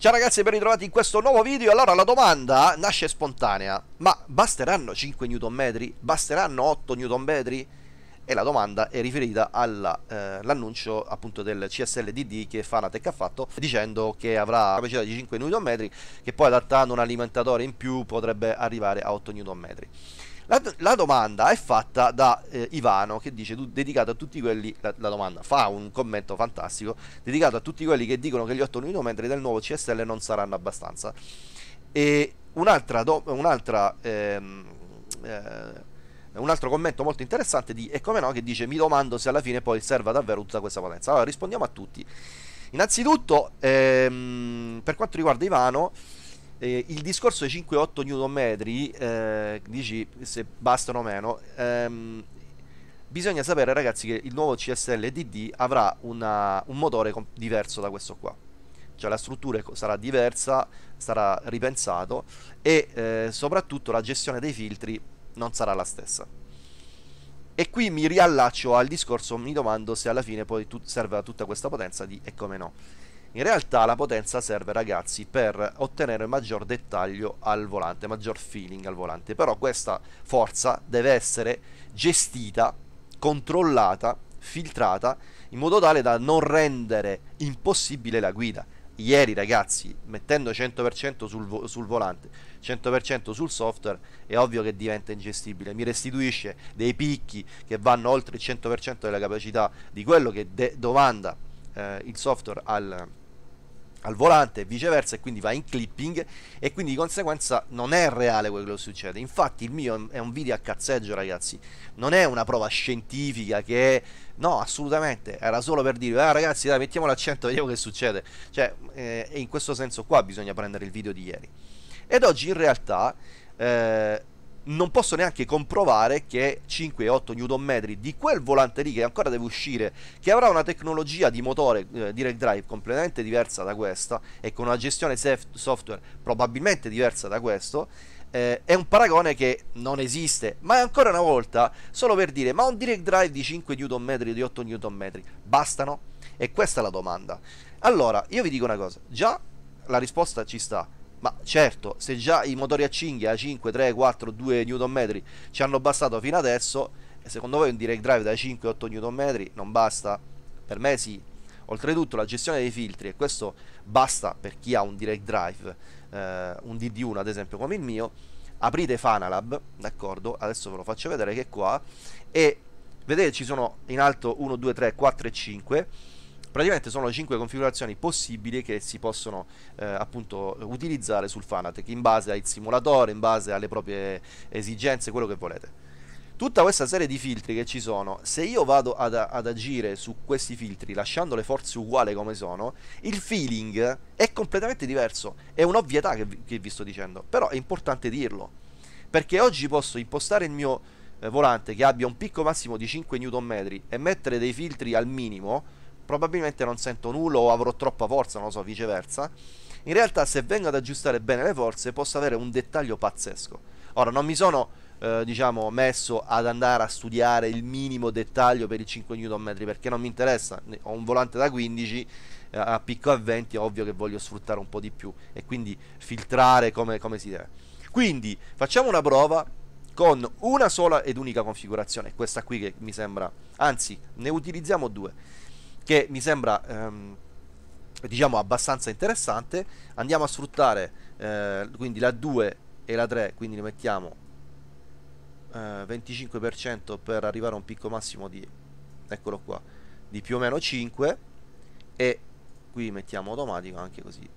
Ciao ragazzi e ben ritrovati in questo nuovo video. Allora la domanda nasce spontanea. Ma basteranno 5 Nm? Basteranno 8 Nm? E la domanda è riferita all'annuncio eh, appunto del CSLDD che Fanatec ha fatto dicendo che avrà capacità di 5 Nm che poi adattando un alimentatore in più potrebbe arrivare a 8 Nm. La, la, domanda è fatta da eh, Ivano che dice, dedicato a tutti quelli, la, la, domanda fa un commento fantastico, dedicato a tutti quelli che dicono che gli 8 Nm del nuovo CSL non saranno abbastanza. E un'altra, do, un'altra ehm, eh, un altro commento molto interessante di E come no che dice mi domando se alla fine poi serva davvero tutta questa potenza. Allora rispondiamo a tutti. Innanzitutto, ehm, per quanto riguarda Ivano, eh, il discorso dei 5-8 Nm, eh, dici se bastano o meno, ehm, bisogna sapere ragazzi che il nuovo CSL DD avrà una, un motore diverso da questo qua. Cioè la struttura sarà diversa, sarà ripensato e eh, soprattutto la gestione dei filtri non sarà la stessa. E qui mi riallaccio al discorso, mi domando se alla fine poi serve tutta questa potenza di e come no. In realtà la potenza serve ragazzi per ottenere maggior dettaglio al volante, maggior feeling al volante, però questa forza deve essere gestita, controllata, filtrata in modo tale da non rendere impossibile la guida. Ieri ragazzi, mettendo 100% sul, vo sul volante, 100% sul software, è ovvio che diventa ingestibile, mi restituisce dei picchi che vanno oltre il 100% della capacità di quello che domanda eh, il software al, al volante e viceversa e quindi va in clipping e quindi di conseguenza non è reale quello che succede. Infatti il mio è un video a cazzeggio ragazzi. Non è una prova scientifica che no assolutamente era solo per dire ah ragazzi dai mettiamo l'accento vediamo che succede. Cioè eh, in questo senso qua bisogna prendere il video di ieri. Ed oggi in realtà eh, non posso neanche comprovare che 5 e 8 Nm di quel volante lì che ancora deve uscire, che avrà una tecnologia di motore eh, direct drive completamente diversa da questa e con una gestione software probabilmente diversa da questo, eh, è un paragone che non esiste, ma è ancora una volta solo per dire ma un direct drive di 5 Nm di 8 Nm bastano? E questa è la domanda. Allora, io vi dico una cosa, già la risposta ci sta ma certo, se già i motori a cinghia a 5, 3, 4, 2 Nm ci hanno bastato fino adesso, secondo voi un direct drive da 5, 8 Nm non basta? Per me sì. Oltretutto la gestione dei filtri, e questo basta per chi ha un direct drive, eh, un DD1 ad esempio come il mio, aprite Fanalab, d'accordo? Adesso ve lo faccio vedere che è qua, e vedete ci sono in alto 1, 2, 3, 4 e 5, praticamente sono le 5 configurazioni possibili che si possono eh, appunto utilizzare sul Fanatec in base al simulatore, in base alle proprie esigenze, quello che volete. Tutta questa serie di filtri che ci sono, se io vado ad, ad agire su questi filtri lasciando le forze uguali come sono, il feeling è completamente diverso. È un'ovvietà che, che vi sto dicendo, però è importante dirlo. Perché oggi posso impostare il mio eh, volante che abbia un picco massimo di 5 Nm e mettere dei filtri al minimo probabilmente non sento nulla o avrò troppa forza, non lo so, viceversa. In realtà se vengo ad aggiustare bene le forze posso avere un dettaglio pazzesco. Ora non mi sono eh, diciamo messo ad andare a studiare il minimo dettaglio per i 5 Nm perché non mi interessa, ho un volante da 15 eh, a picco a 20 è ovvio che voglio sfruttare un po' di più e quindi filtrare come, come si deve. Quindi facciamo una prova con una sola ed unica configurazione, questa qui che mi sembra, anzi ne utilizziamo due che mi sembra ehm, diciamo abbastanza interessante. Andiamo a sfruttare eh, quindi la 2 e la 3 quindi ne mettiamo eh, 25% per arrivare a un picco massimo di eccolo qua di più o meno 5 e qui mettiamo automatico anche così.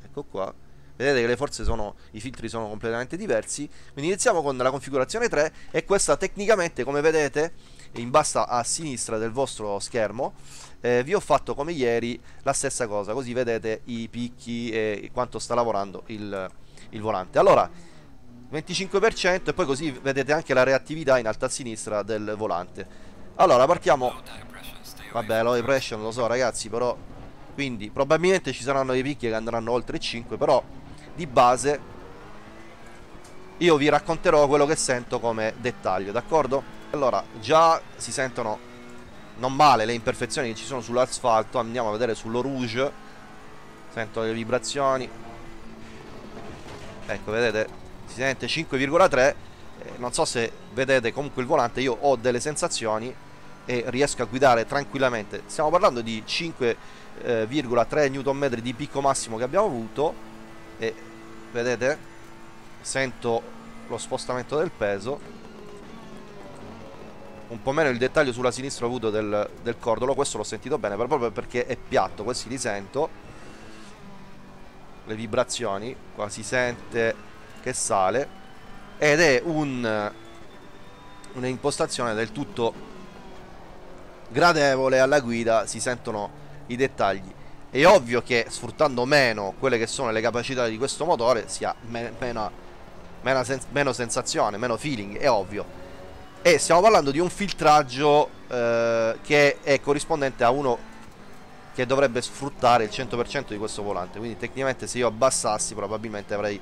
Ecco qua. Vedete che le forze sono i filtri sono completamente diversi. Quindi iniziamo con la configurazione 3 e questa tecnicamente come vedete in basso a sinistra del vostro schermo eh, vi ho fatto come ieri la stessa cosa così vedete i picchi e quanto sta lavorando il, il volante. Allora 25% e poi così vedete anche la reattività in alto a sinistra del volante. Allora partiamo. Vabbè low depression lo so ragazzi però quindi probabilmente ci saranno dei picchi che andranno oltre 5 però di base io vi racconterò quello che sento come dettaglio d'accordo? Allora, già si sentono non male le imperfezioni che ci sono sull'asfalto. Andiamo a vedere sullo Rouge. sento le vibrazioni. Ecco vedete? Si sente 5,3 eh, non so se vedete comunque il volante io ho delle sensazioni e riesco a guidare tranquillamente. Stiamo parlando di 5,3 eh, Nm di picco massimo che abbiamo avuto. E vedete? Sento lo spostamento del peso un po' meno il dettaglio sulla sinistra avuto del, del cordolo questo l'ho sentito bene proprio perché è piatto questi li sento. Le vibrazioni qua si sente che sale. Ed è un un'impostazione del tutto gradevole alla guida si sentono i dettagli. È ovvio che sfruttando meno quelle che sono le capacità di questo motore si ha me meno, meno, meno sensazione, meno feeling, è ovvio e stiamo parlando di un filtraggio eh, che è corrispondente a uno che dovrebbe sfruttare il 100% di questo volante. Quindi tecnicamente se io abbassassi probabilmente avrei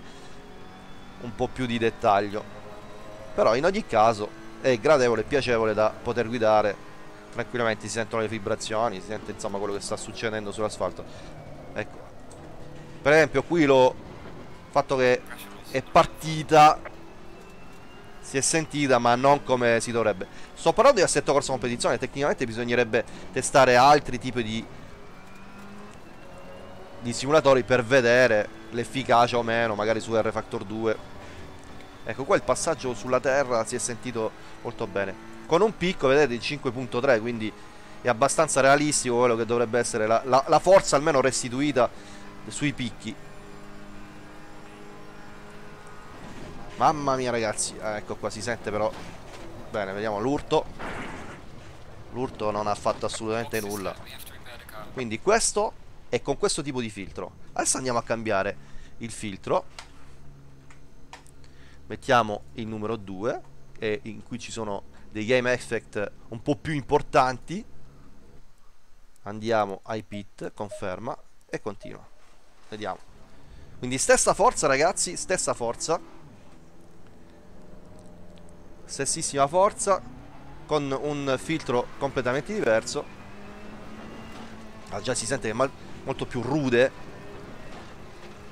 un po' più di dettaglio. Però in ogni caso è gradevole e piacevole da poter guidare. Tranquillamente si sentono le vibrazioni si sente insomma quello che sta succedendo sull'asfalto. Ecco. Per esempio qui lo fatto che è partita si è sentita ma non come si dovrebbe sto parlando di assetto corsa competizione tecnicamente bisognerebbe testare altri tipi di di simulatori per vedere l'efficacia o meno, magari su R Factor 2. Ecco, qua il passaggio sulla terra si è sentito molto bene. Con un picco, vedete, di 5.3, quindi è abbastanza realistico quello che dovrebbe essere la, la, la forza almeno restituita sui picchi. Mamma mia ragazzi, ah, ecco qua si sente però. Bene, vediamo l'urto. L'urto non ha fatto assolutamente nulla. Quindi questo e con questo tipo di filtro. Adesso andiamo a cambiare il filtro. Mettiamo il numero 2 e in cui ci sono dei game effect un po' più importanti. Andiamo ai pit conferma e continua. Vediamo. Quindi stessa forza ragazzi stessa forza stessissima forza con un filtro completamente diverso. Ah, già si sente che molto più rude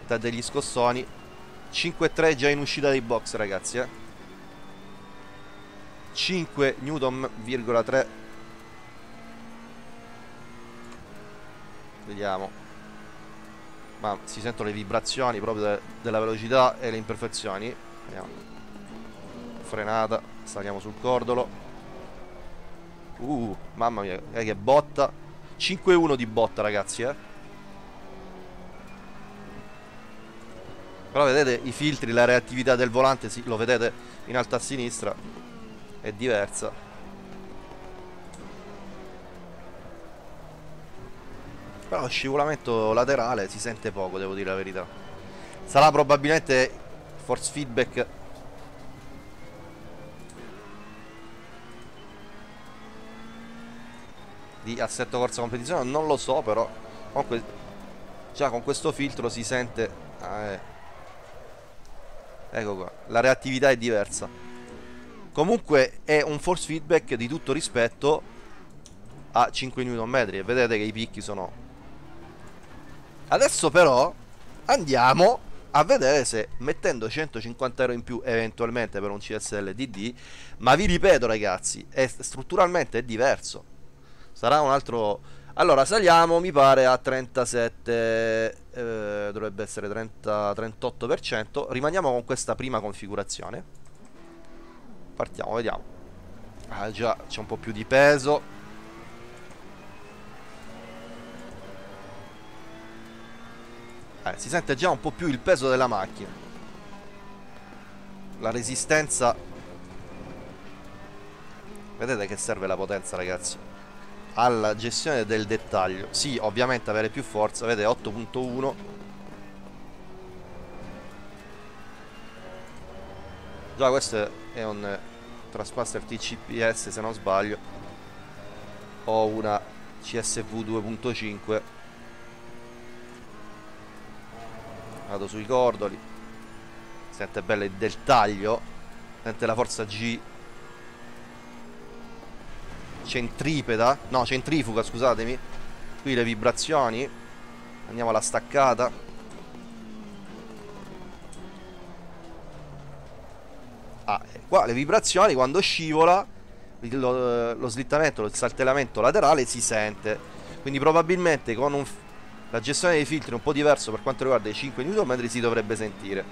da degli scossoni. 5-3 già in uscita dai box ragazzi eh. 5 Newton,3 vediamo. Ma si sentono le vibrazioni proprio de della velocità e le imperfezioni. Vediamo frenata saliamo sul cordolo uh mamma mia eh, che botta 5-1 di botta ragazzi eh Però vedete i filtri, la reattività del volante, sì, lo vedete in alto a sinistra, è diversa. Però lo scivolamento laterale si sente poco, devo dire la verità. Sarà probabilmente force feedback di assetto corsa competizione, non lo so però comunque già con questo filtro si sente ah, eh, Ecco qua, la reattività è diversa. Comunque è un force feedback di tutto rispetto a 5 Nm e vedete che i picchi sono... Adesso però andiamo a vedere se mettendo 150 euro in più eventualmente per un CSL DD, ma vi ripeto ragazzi, è strutturalmente è diverso. Sarà un altro allora saliamo mi pare a 37 eh, Dovrebbe essere 30-38% Rimaniamo con questa prima configurazione. Partiamo, vediamo. Ah già, c'è un po' più di peso. Eh, Si sente già un po' più il peso della macchina. La resistenza. Vedete che serve la potenza ragazzi alla gestione del dettaglio. Sì ovviamente avere più forza vedete 8.1 già questo è un Traspaster TCPS se non sbaglio. Ho una CSV 2.5 vado sui cordoli. Sente bello il dettaglio. Sente la forza G centripeta no centrifuga scusatemi. Qui le vibrazioni. Andiamo alla staccata. Ah, qua le vibrazioni quando scivola lo, lo slittamento, il saltellamento laterale si sente. Quindi probabilmente con un, la gestione dei filtri un po' diverso per quanto riguarda i 5 Nm si dovrebbe sentire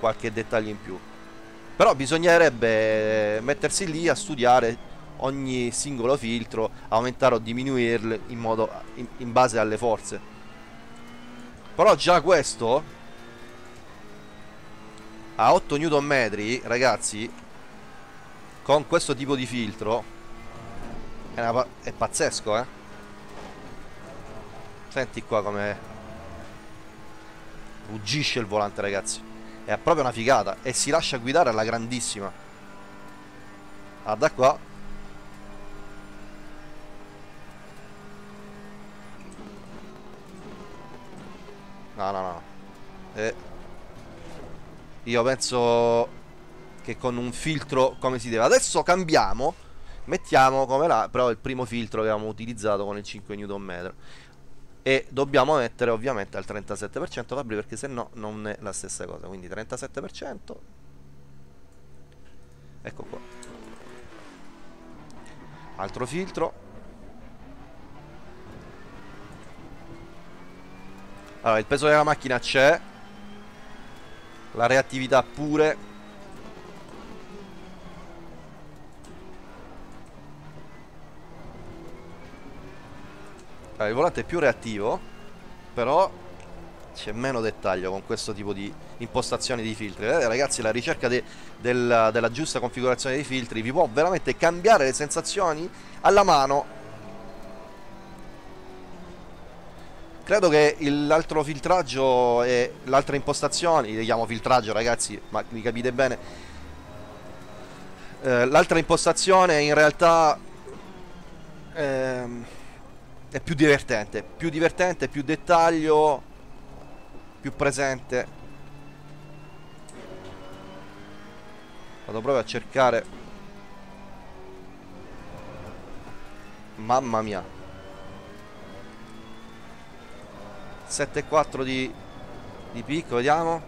qualche dettaglio in più. Però bisognerebbe mettersi lì a studiare ogni singolo filtro, aumentare o diminuirlo in, modo, in, in base alle forze. Però già questo a 8 Nm, ragazzi, con questo tipo di filtro è, una, è pazzesco, eh. Senti qua come ruggisce il volante, ragazzi. È proprio una figata e si lascia guidare alla grandissima. Guarda qua. No, no, no. E io penso che con un filtro come si deve. Adesso cambiamo. Mettiamo come là, però il primo filtro che abbiamo utilizzato con il 5 Nm e dobbiamo mettere ovviamente al 37% Fabri perché se no non è la stessa cosa quindi 37% ecco qua altro filtro allora il peso della macchina c'è la reattività pure il volante è più reattivo, però c'è meno dettaglio con questo tipo di impostazioni di filtri. Vedete ragazzi, la ricerca de, del, della giusta configurazione dei filtri vi può veramente cambiare le sensazioni alla mano. Credo che l'altro filtraggio e l'altra impostazione, li chiamo filtraggio ragazzi, ma mi capite bene, eh, l'altra impostazione in realtà... Ehm, è più divertente, più divertente, più dettaglio, più presente. Vado proprio a cercare. Mamma mia. 7,4 di, di picco, vediamo.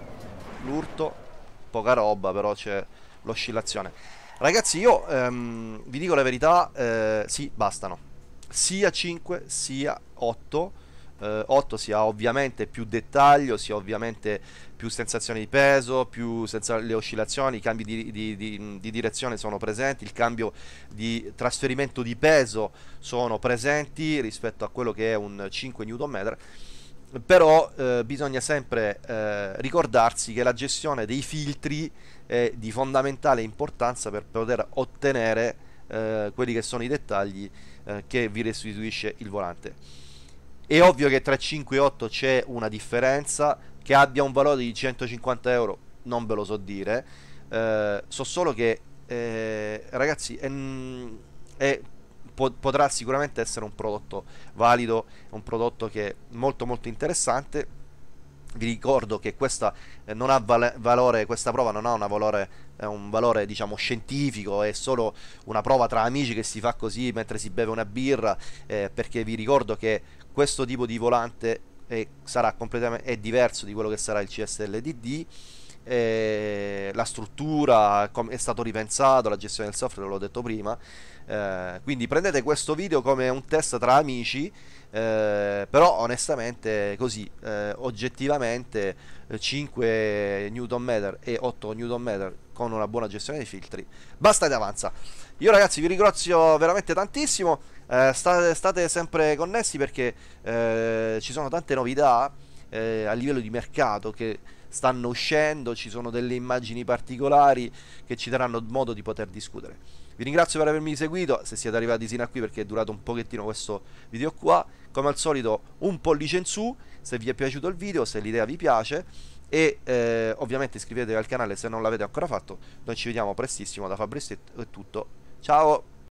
L'urto. Poca roba, però c'è l'oscillazione. Ragazzi, io ehm, vi dico la verità, eh, sì, bastano sia 5 sia 8 eh, 8 si ha ovviamente più dettaglio si ha ovviamente più sensazione di peso più le oscillazioni i cambi di, di, di, di, direzione sono presenti il cambio di trasferimento di peso sono presenti rispetto a quello che è un 5 Nm però eh, bisogna sempre eh, ricordarsi che la gestione dei filtri è di fondamentale importanza per poter ottenere eh, quelli che sono i dettagli eh, che vi restituisce il volante. È ovvio che tra 5 e 8 c'è una differenza, che abbia un valore di 150 euro non ve lo so dire, eh, so solo che eh, ragazzi è, è, po potrà sicuramente essere un prodotto valido, un prodotto che è molto molto interessante vi ricordo che questa eh, non ha vale valore, questa prova non ha valore, eh, un valore diciamo scientifico, è solo una prova tra amici che si fa così mentre si beve una birra, eh, perché vi ricordo che questo tipo di volante è, sarà completamente è diverso di quello che sarà il CSLDD. Eh, la struttura è stato ripensato, la gestione del software l'ho detto prima. Eh, quindi prendete questo video come un test tra amici eh, però onestamente così eh, oggettivamente 5 Nm e 8 Nm con una buona gestione dei filtri basta ed avanza io ragazzi vi ringrazio veramente tantissimo eh, state, state, sempre connessi perché eh, ci sono tante novità eh, a livello di mercato che stanno uscendo ci sono delle immagini particolari che ci daranno modo di poter discutere vi ringrazio per avermi seguito, se siete arrivati sino a qui perché è durato un pochettino questo video qua. Come al solito un pollice in su se vi è piaciuto il video, se l'idea vi piace e eh, ovviamente iscrivetevi al canale se non l'avete ancora fatto. Noi ci vediamo prestissimo da Fabrizio è tutto. Ciao!